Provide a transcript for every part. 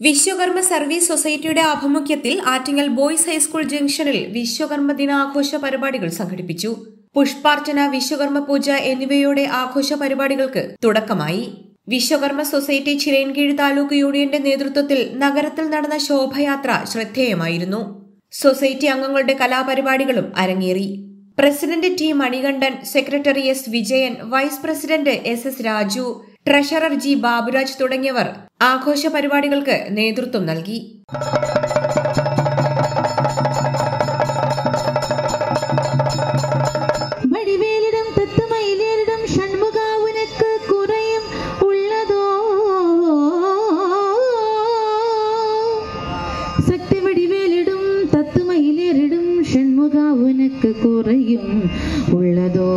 Vishwakarma service സൊസൈറ്റിയുടെ ആഭിമുഖ്യത്തിൽ Attingal boys high school ജംഗ്ഷനിൽ വിശ്വകർമ്മ ദിനാഘോഷ പരിപാടികൾ സംഘടിപ്പിച്ചു. പുഷ്പാർച്ചന വിശ്വകർമ്മ പൂജ എന്നിവയോടെ ആഘോഷ പരിപാടികൾക്ക് തുടക്കമായി. വിശ്വകർമ്മ സൊസൈറ്റി ചിറയൻകീഴ് താലൂക്ക് യൂണിയന്റെ നേതൃത്വത്തിൽ നഗരത്തിൽ നടന്ന ശോഭയാത്ര ശ്രദ്ധേയമായിരുന്നു. സൊസൈറ്റി അംഗങ്ങളുടെ കലാപരിപാടികളും അരങ്ങേറി. President T Manikandan secretary S Vijayan vice president S S Raju treasurer G Baburaj തുടങ്ങിയവർ ആഘോഷ പരിപാടികൾക്ക് നേതൃത്വം നൽകി. വടിവേലിടം തത്തുമയിലേറിടം ഷൺമുഖാവുനക്ക് കുറയും ഉള്ളതോ? ശക്തി വടിവേലിടും തത്തുമയിലേറിടും കുറയും ഉള്ളതോ?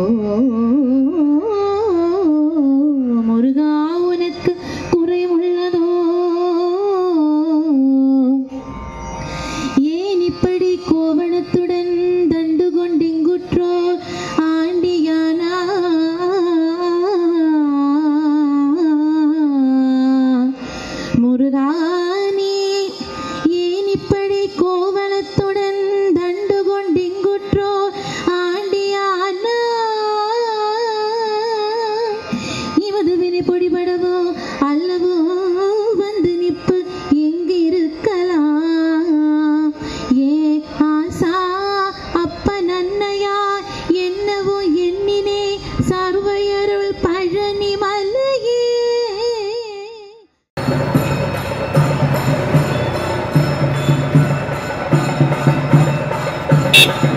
Deutsch.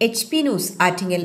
H P news Attingal